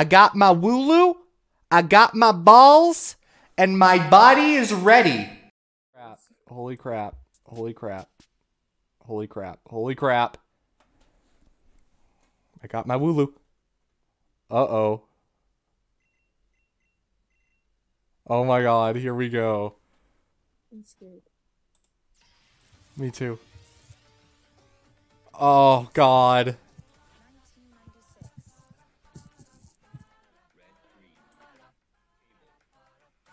I got my Wooloo, I got my balls, and my body is ready. Crap. Holy crap. Holy crap. Holy crap. Holy crap. I got my Wooloo. Uh-oh. Oh my god, here we go. I'm scared. Me too. Oh god.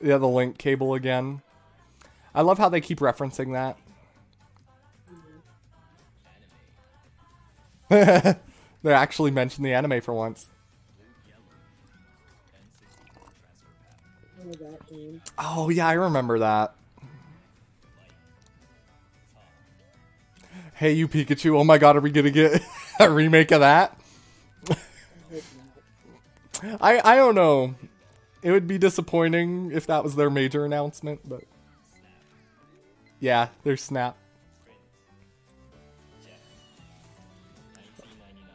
Yeah, the link cable again. I love how they keep referencing that. they actually mentioned the anime for once. Oh, yeah, I remember that. Hey you Pikachu, oh my god, are we gonna get a remake of that? I hope not. I I don't know. It would be disappointing if that was their major announcement, but yeah, there's Snap.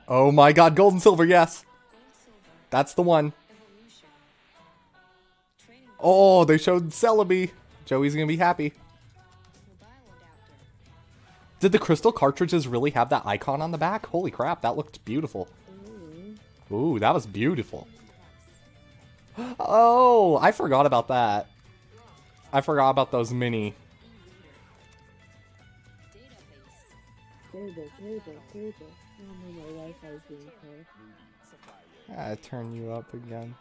Oh my god, gold and silver, yes. That's the one. Oh, they showed Celebi. Joey's gonna be happy. Did the crystal cartridges really have that icon on the back? Holy crap, that looked beautiful. Ooh, that was beautiful. Oh, I forgot about that. I forgot about those mini. I turn you up again.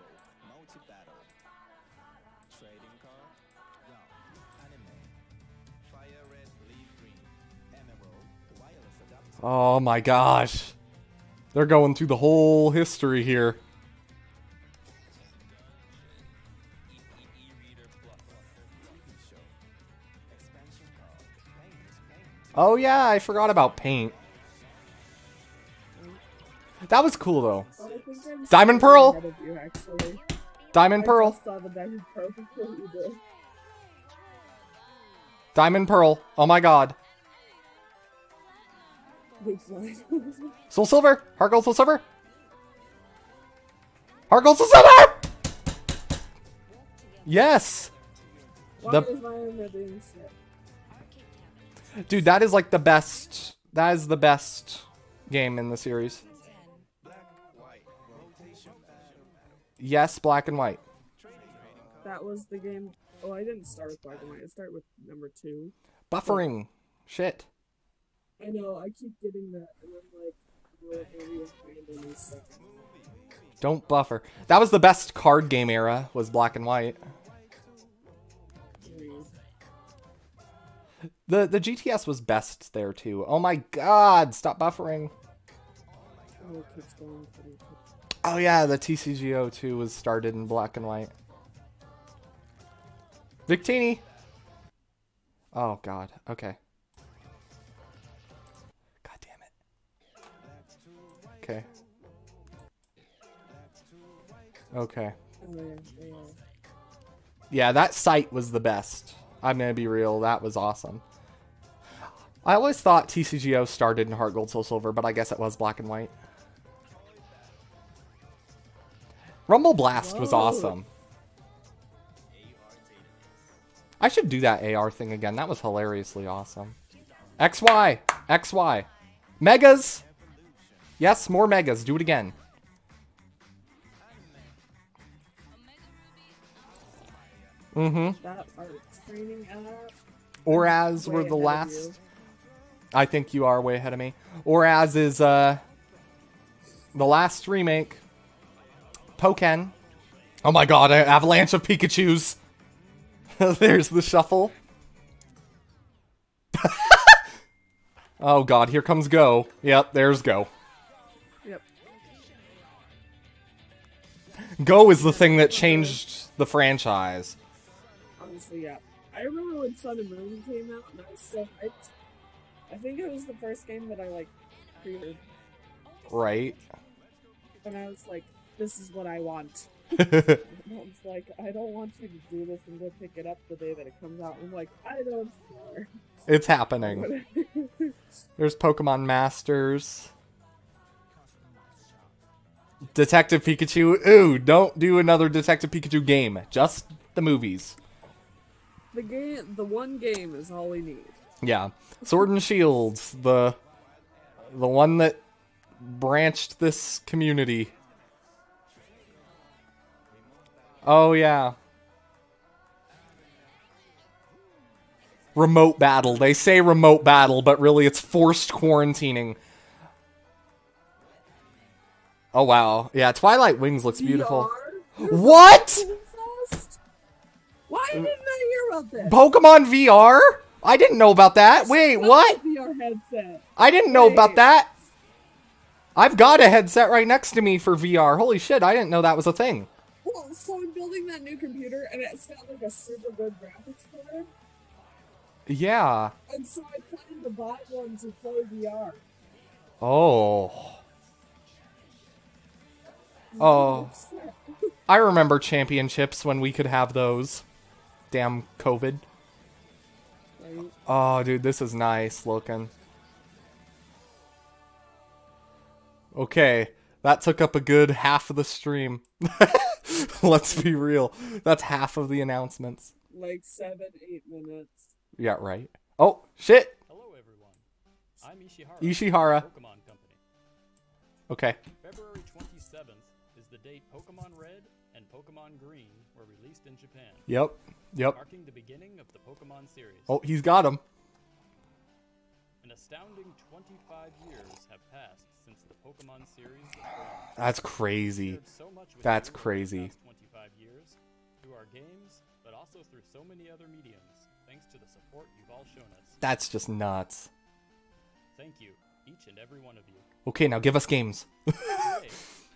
Oh my gosh. They're going through the whole history here. Oh yeah, I forgot about paint. That was cool though. Oh, I think I'm Diamond Pearl? you. Diamond I Pearl. just saw the Diamond Pearl before you did. Diamond Pearl. Oh my god. Soul Silver. Heart Gold Soul Silver. Heart Gold Soul Silver! Yes! Why The- Dude, that is like the best. That is the best game in the series. White. Rotation battle. Yes, black and white. That was the game. Oh, I didn't start with Black and White. I start with number two. Buffering. Shit. I know. I keep getting that, and I'm like, what are we in these second? Don't buffer. That was the best card game era, was black and white. The the GTS was best there too. Oh my god, stop buffering. Oh, yeah, the TCGO too was started in black and white. Victini. Oh god. Okay. God damn it. Okay. Okay. Yeah, that site was the best. I'm gonna be real, that was awesome. I always thought TCGO started in Heart Gold Soul Silver, but I guess it was black and white. Rumble Blast was awesome. I should do that AR thing again. That was hilariously awesome. XY! XY! Megas! Yes, more megas. Do it again. Mm-hmm. That art training app. Or as were the last. You. I think you are way ahead of me. Or as is uh the last remake. Pokken. Oh my god, an avalanche of Pikachu's. There's the shuffle. oh god, here comes Go. Yep, there's Go. Yep. Go is the thing that changed the franchise. Honestly, yeah. I remember when Sun and Moon came out, and I was so hyped. I think it was the first game that I like pre-ordered, Right? and I was like, "This is what I want." Mom's like, "I don't want you to do this and go pick it up the day that it comes out." I'm like, "I don't care." it's happening. There's Pokemon Masters. Detective Pikachu. Ooh, don't do another Detective Pikachu game. Just the movies. The game, the one game is all we need. Yeah. Sword and Shields, the the one that branched this community. Oh yeah. Remote battle. They say remote battle, but really it's forced quarantining. Oh wow. Yeah, Twilight Wings looks beautiful. VR? What? Why didn't I hear about this? Pokemon VR? I didn't know about that. Wait, what? VR headset. I didn't know about that. I've got a headset right next to me for VR. Holy shit, I didn't know that was a thing. Well, so I'm building that new computer, and it's got like a super good graphics card, Yeah. and so I planned to buy one to play VR. Oh. Oh. I remember championships when we could have those. Damn COVID. Right? Oh, dude, this is nice looking. Okay, that took up a good half of the stream. Let's be real. That's half of the announcements. Like seven, eight minutes. Yeah, right. Oh, shit. Hello, everyone. I'm Ishihara. Ishihara. Pokemon Company. Okay. February 27th is the date Pokemon Red and Pokemon Green were released in Japan, Yep. Yep. marking the beginning of the Pokemon series. Oh, he's got him. An astounding 25 years have passed since the Pokemon series. That's crazy. So much That's you over the crazy. 25 years through our games, but also through so many other mediums, thanks to the support you've all shown us. That's just nuts. Thank you, each and every one of you. Okay, now give us games.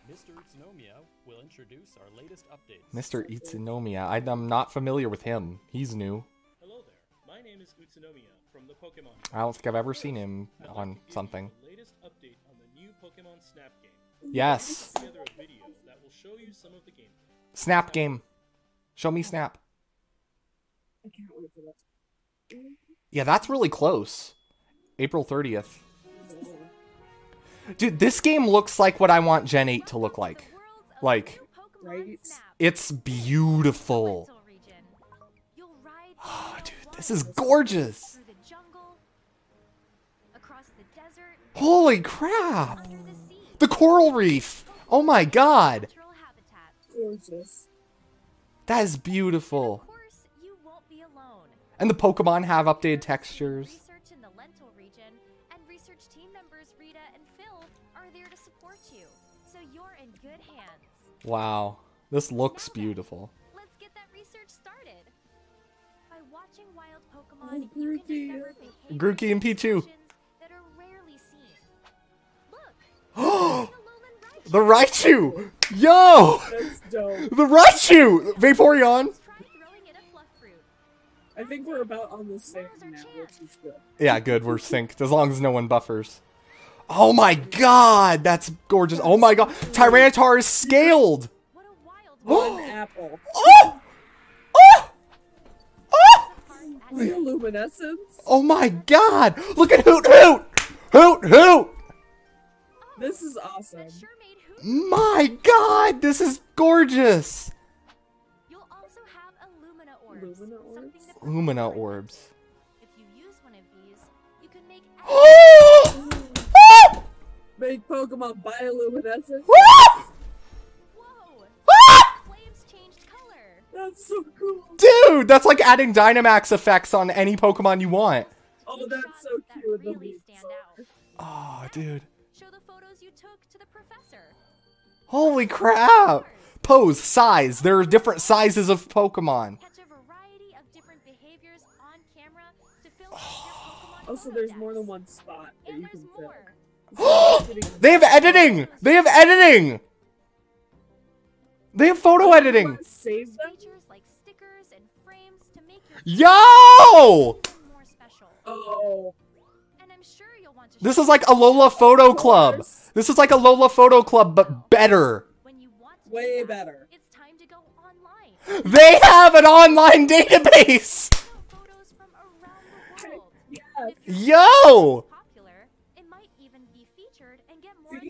Today, Mr. Utsunomiya will introduce our latest updates. Mr. Itsunomiya. I, I'm not familiar with him. He's new. Hello there. My name is Utsunomiya from the Pokemon. I don't think I've ever seen him I'd like on to give you something. The latest update on the new Pokemon Snap game. Yes. Put together a video that will show you some of the gameplay. Snap game. Show me Snap. I can't wait for that. Yeah, that's really close. April 30th. Dude, this game looks like what I want Gen 8 to look like. Like, Right? it's beautiful. Oh, dude, this is gorgeous. Holy crap. The coral reef. Oh my god. Gorgeous. That is beautiful. Of course, you won't be alone. And the Pokemon have updated textures. Wow. This looks beautiful. Let's get that research started. By watching wild Oh, Pokemon, you can Grookey. discover Grookey and Pichu. actions that are rarely seen. Look, the The Alolan Raichu. Raichu! Yo! That's dope. The Raichu! Vaporeon! Let's try throwing it a fluff fruit. I think we're about on the same now, which is good. Yeah, good, we're synced. As long as no one buffers. Oh my god! That's gorgeous. Oh my god. Tyranitar is scaled! What a wild One apple. Oh! Oh! Oh! Bioluminescence. Oh my god! Look at Hoothoot! Hoot Hoot! This is awesome. that sure made Hoot. My god! This is gorgeous! You'll also have Illumina orbs. Lumina orbs? to Lumina orbs. If you use one of these, you can make! Make Pokemon bioluminescent. Whoa! Changed color. That's so cool. Dude, that's like adding Dynamax effects on any Pokemon you want. Oh, that's so That cute. The really stand out. Oh, dude. Show the photos you took to the professor. Holy crap! Pose, size. There are different sizes of Pokemon. Catch a variety of different behaviors on camera to fill out your Pokemon Oh, so there's Rolodex. more than one spot that And you there's can fit. More. They have editing! They have editing! They have photo editing! Save them? Features like stickers and frames to make your Yo! even more special. Oh, And I'm sure you'll want to This is like Alola Photo Club. This is like Alola Photo Club, but better. when you want to do way better. It's time to go online. They have an online database! Show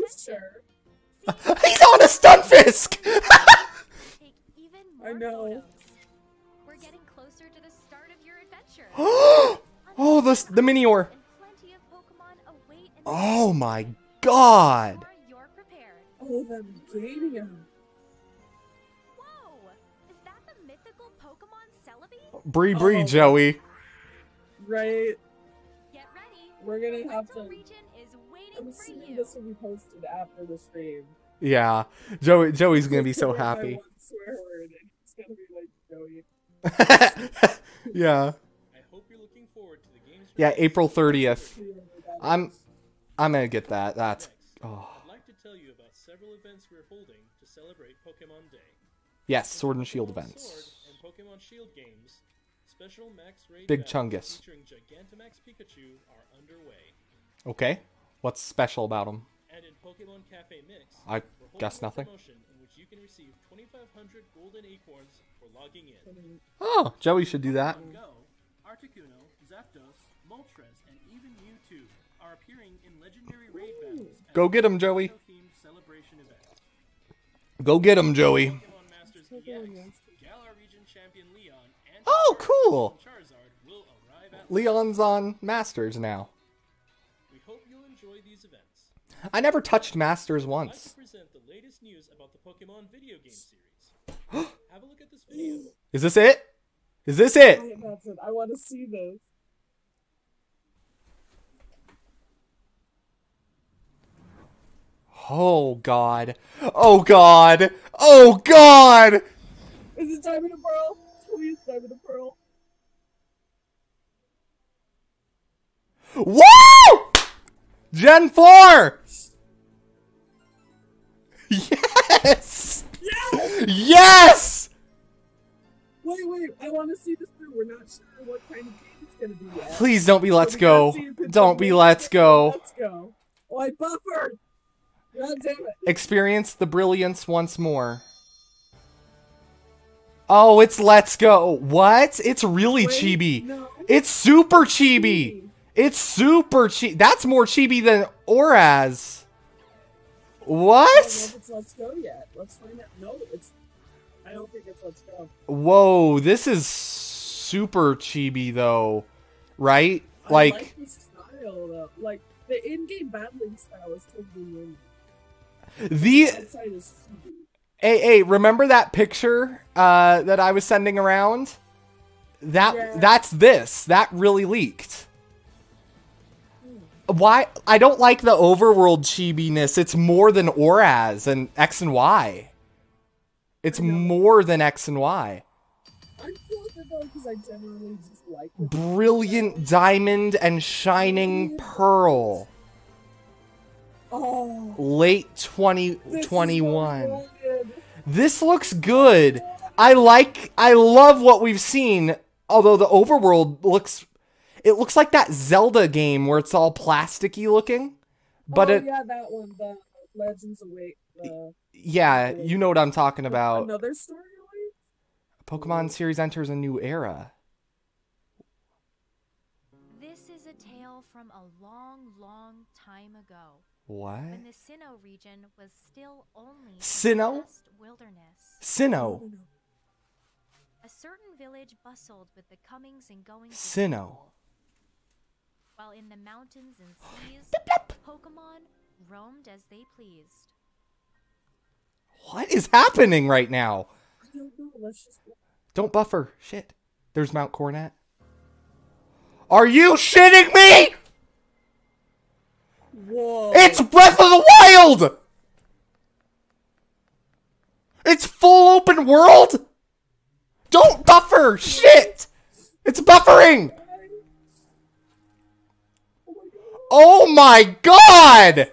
Feature. He's on a Stunfisk! Take even I know. photos. We're getting closer to the start of your adventure. oh, the, the Minior. And plenty of Pokemon await in the Oh my god. before you're prepared. Oh, them Gadium. Whoa! Is that the mythical Pokemon Celebi? Bree Bree, Oh. Joey. Right. Get ready. We're gonna have to. region is waiting I'm assuming you. this will be posted after the stream. Yeah. Joey Joey's gonna be so happy. swear word, it's gonna be like Joey. yeah. I hope you're looking forward to the game's Yeah. April 30th. I'm. I'm gonna get that. That's oh. I'd like to tell you about several events we're holding to celebrate Pokemon Day. Yes, Sword and Shield events. Sword and Pokemon Shield games, special Max Raid Big battles Chungus. featuring Gigantamax Pikachu are underway. Okay. What's special about them? And in Pokemon Cafe Mix, I guess nothing. in which you can receive 2,500 golden acorns for logging in. Oh, Joey should do that. Go, Articuno, Zapdos, Moltres, and even Mewtwo are appearing in legendary raid battles. Go the get 'em, Joey. Celebration event. Go get him, Joey. Pokemon Masters Pokemon EX, Masters. Galar region champion Leon, and Oh, cool. Charizard will arrive at Leon's on Masters now. I never touched Masters once. to present the latest news about the Pokemon video game series. Have a look at this. Is this it? Is this it? That's it. I want to see this. Oh god. Oh god. Oh god. Is it Diamond and Pearl? Please, Diamond and Pearl. Woo! Gen 4! Yes! Yes! Yes! Wait, wait. I want to see this through. We're not sure what kind of game it's gonna be yet. Please don't be let's go. see if it's Don't be let's go. Let's go. Oh, I buffered. God damn it. Experience the brilliance once more. Oh, it's let's go. What? It's really Wait, chibi. no. It's super chibi. It's super chibi. That's more chibi than ORAS. I don't know What? if it's Let's Go yet. Let's find out. No, it's. I don't think it's Let's Go. Whoa, this is super chibi though. Right? I Like, like the style though. Like the in-game battling style is totally new. the. Hey, hey, remember that picture uh, that I was sending around? That Yeah. that's this. That really leaked. Why? I don't like the overworld chibiness. It's more than ORAS and X and Y. It's more than X and Y. I'm cool with it though because I generally just like. Brilliant diamond and shining pearl. Oh, Late 2021. what I. This looks good. I like I love what we've seen. Although the overworld looks it looks like that Zelda game where it's all plasticky looking. But oh, it yeah, that one, the Legends Await. The yeah, you know what I'm talking about. another story. Await? Pokemon series enters a new era. This is a tale from a long, long time ago, What? when the Sinnoh region was still only a Sinnoh? wilderness. Sinnoh. A certain village bustled with the comings and goings of Sinnoh. People, while in the mountains and seas, Pokemon roamed as they pleased. What is happening right now? Don't know. Let's just. Don't buffer. Shit. There's Mount Coronet. Are you shitting me? Whoa! It's Breath of the Wild! It's full open world? Don't buffer! Shit! It's buffering! Oh my god!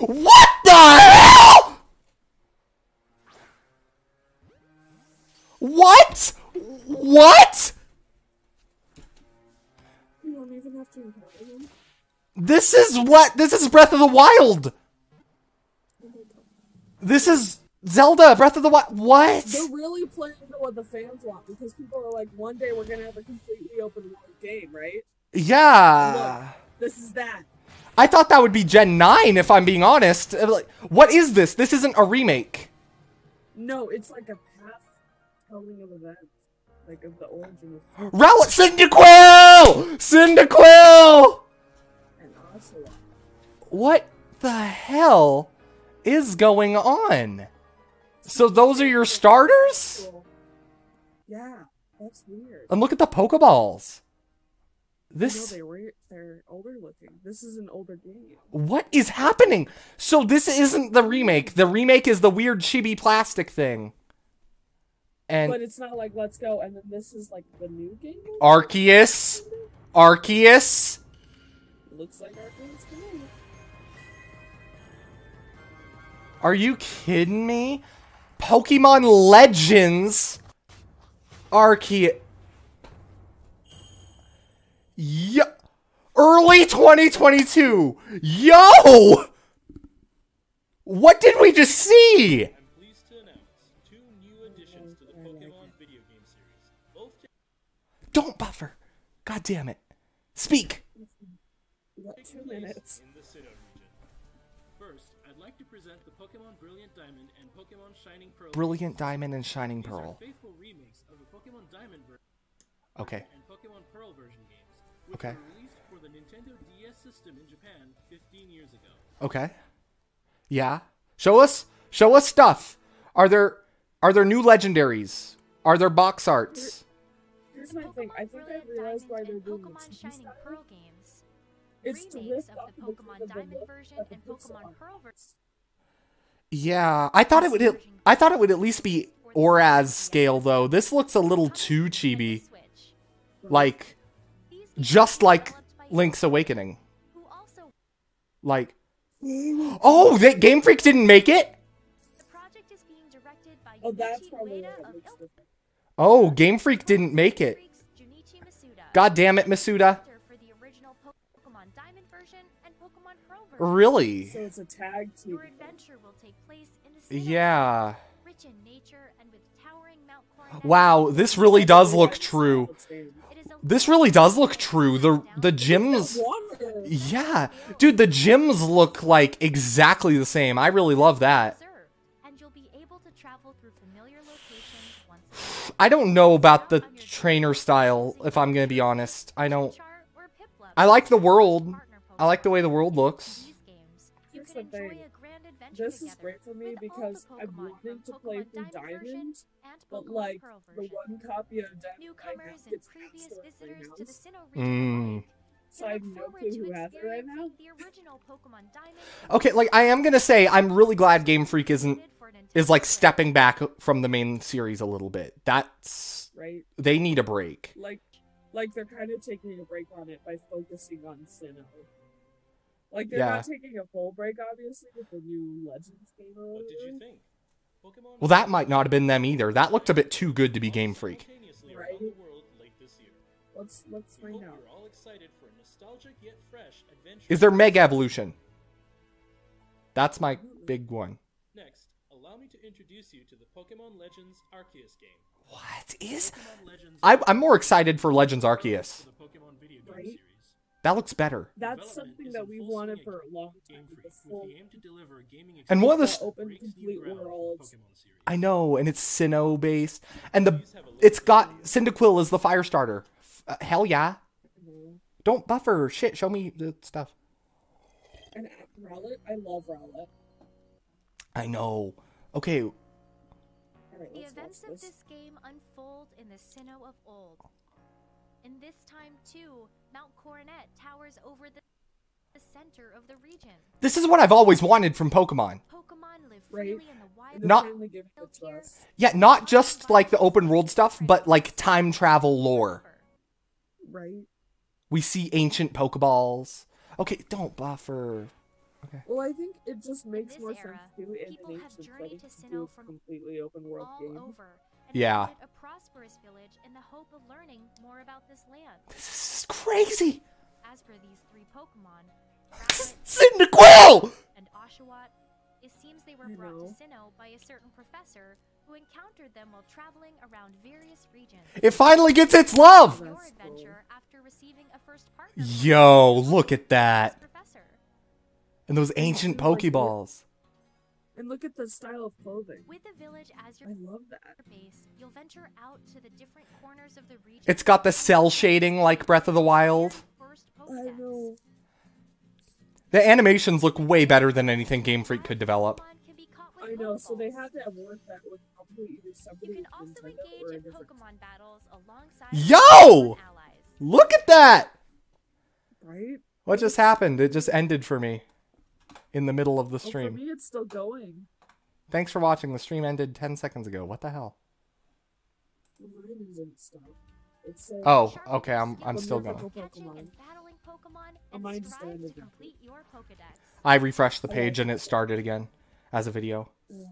What the hell? What? What? You don't even have to encounter them. This is what? This is Breath of the Wild. This is Zelda Breath of the Wild. What? They're really playing to what the fans want because people are like, one day we're gonna have a completely open world game, right? Yeah. This is that. I thought that would be Gen 9 if I'm being honest. Uh, like, What is this? This isn't a remake. No, it's like a past telling of events, like of the origin of Rel- Cyndaquil! Cyndaquil! and Oshawott. What the hell is going on? So those are your starters? Yeah, that's weird. And look at the Pokeballs. No, This they were they're older looking. This is an older game. what is happening? So this isn't the remake. The remake is the weird chibi plastic thing. And but it's not like let's go and then this is like the new game. Arceus, Arceus. Looks like Arceus to me. Are you kidding me? Pokemon Legends Arceus. Yo, early 2022. Yo, what did we just see? I'm pleased to announce two new additions to the Pokemon video game series. Both Don't buffer. God damn it. Speak. We got two minutes. in the First, I'd like to present the Pokemon Brilliant Diamond and Pokemon Shining Pearl. Brilliant Diamond and Shining These are Pearl. faithful remakes of the Pokemon Diamond version Okay. and Pokemon Pearl version games, which Okay. were released for the Nintendo DS system in Japan 15 years ago. Okay. Yeah. Show us show us stuff. Are there are there new legendaries? Are there box arts? Here's my thing. I think I realized why they're doing Pokemon this. Shining Pearl games. It's to remakes lift of the the Pokemon Diamond version and Pokemon. Pearl version. Yeah, I thought it would I thought it would at least be ORAS scale though. This looks a little too chibi. Like These games just like Link's Awakening. Like Oh, that Game Freak didn't make it? the project is being directed by Oh, that's probably Ueda what of makes Ilk it. Oh, Game Freak didn't make it. Freaks Junichi Masuda. God damn it, Masuda. Director For the original Po- Pokemon Diamond version and Pokemon Pearl version. Really? So it's a tag team. Your adventure will take place in the Yeah. Rich in nature and with towering Mount Wow, this really does look true. It is a This really does look true. The the gyms Yeah. Dude, the gyms look like exactly the same. I really love that. preserved, and you'll be able to travel through familiar locations once again. I don't know about the trainer style, if I'm gonna be honest. I don't. Char or Piplup I like the world. I like the way the world looks. These games, you Here's can the enjoy thing. a grand adventure This is great for me with all the because I'm Pokemon wanting to play Pokemon through Diamond Diamond, but like the one copy of Diamond I Newcomers have gets previous stored in visitors to the. Sinnoh region Mm. So I have no clue who has it right now. experiencing the original Pokemon Diamond Okay, like I am gonna say, I'm really glad Game Freak isn't created for Nintendo is like stepping back from the main series a little bit. That's Right? they need a break. Like, like they're kind of taking a break on it by focusing on Sinnoh. Like they're Yeah. not taking a full break, obviously, with the new Legends game. or What did you think? Pokemon Well, that might not have been them either. That looked a bit too good to be Game Freak. Right. the world late this year. Let's let's We find out. you're all excited for a nostalgic yet fresh adventure. Is there Mega Evolution? That's my big one. Next, allow me to introduce you to the Pokemon Legends Arceus game. What is? Pokemon Legends I, I'm more excited for Legends Arceus. for the Pokemon video game Right? Series. That looks better. That's something that we've wanted for a long time. Freak, The with full the aim to deliver a gaming And one of the experience s- that open complete ground for the worlds. I know, and it's Sinnoh based, and the it's got Cyndaquil as the fire starter. Uh, hell yeah! Mhm. Don't buffer shit. Show me the stuff. And Rowlet, I love Rowlet. I know. Okay, All right, The events of this. this game unfold in the Sinnoh of old. In this time, too, Mount Coronet towers over the, the center of the region. this is what I've always wanted from Pokemon. Pokemon live Right. in the wild. Not- finally giving it to us. Yeah, not just like the open world stuff, but like time travel lore. Right. We see ancient Pokeballs. Okay, don't buffer. Okay. Well, I think it just makes this more era, sense to do it in people an have ancient journeyed to to do a completely open world all game. over. And Yeah. a prosperous village in the hope of learning more about this land. This is crazy. As for these three Pokemon, Rowlet Cyndaquil! and Oshawott, it seems they were I brought know. to Sinnoh by a certain professor who encountered them while traveling around various regions. It finally gets its love. Your That's cool. adventure after receiving a first partner. Yo, look at that. And those ancient Like, what- Pokeballs. And look at the style of clothing. With the village as your I love that. base, you'll venture out to the different corners of the region. It's got the cell shading like Breath of the Wild. First I know. The animations look way better than anything Game Freak could develop. Pokemon can be caught with I know. So they had to have worked that with probably either You can also engage in. Pokemon battles alongside Yo! your Pokemon allies. Look at that! Right? What just happened? It just ended for me in the middle of the stream. Oh, for stream. me, it's still going. Thanks for watching. The stream ended 10 seconds ago. What the hell? Mine isn't stop. It's saying Oh, okay. I'm I'm still going. Catching Pokemon. and battling Pokemon Oh, and mine just strive ended to now. complete your Pokedex. I refreshed the oh. page and it started again as a video. Yeah,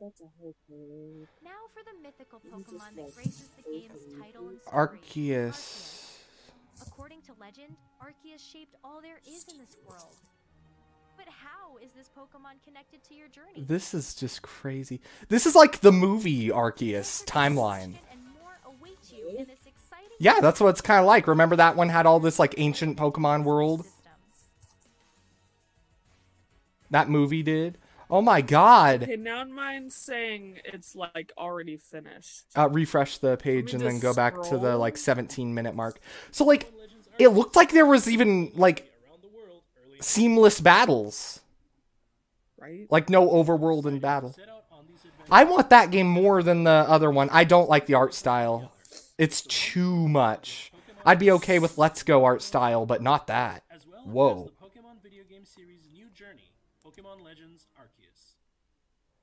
that's a whole thing. Now for the mythical Pokemon that graces the game's are title and story. Arceus. According to legend, Arceus shaped all there is in this world. But how is this Pokemon connected to your journey? This is just crazy. This is like the movie Arceus timeline. And more await you in this exciting Yeah, that's what it's kind of like. Remember that one had all this like ancient Pokemon world? That movie did? Oh my god. Okay, now mine's saying it's like already finished. Uh, refresh the page and then just go back to the like 17 minute mark. So like it looked like there was even like Around the world, early seamless battles. Right? Like no overworld in battle. set out on these adventures. I want that game more than the other one. I don't like the art style. It's too much. I'd be okay with Let's Go art style, but not that. Whoa. Pokemon video game series' new journey, Pokemon Legends Arceus.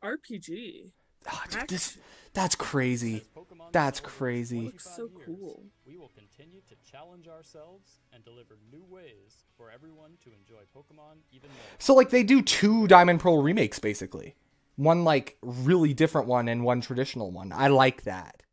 RPG. Ah, dude, this, that's crazy. That's crazy. Looks so cool. We will continue to challenge ourselves and deliver new ways for everyone to enjoy Pokemon even more. So like they do two Diamond Pearl remakes basically. One like really different one and one traditional one. I like that.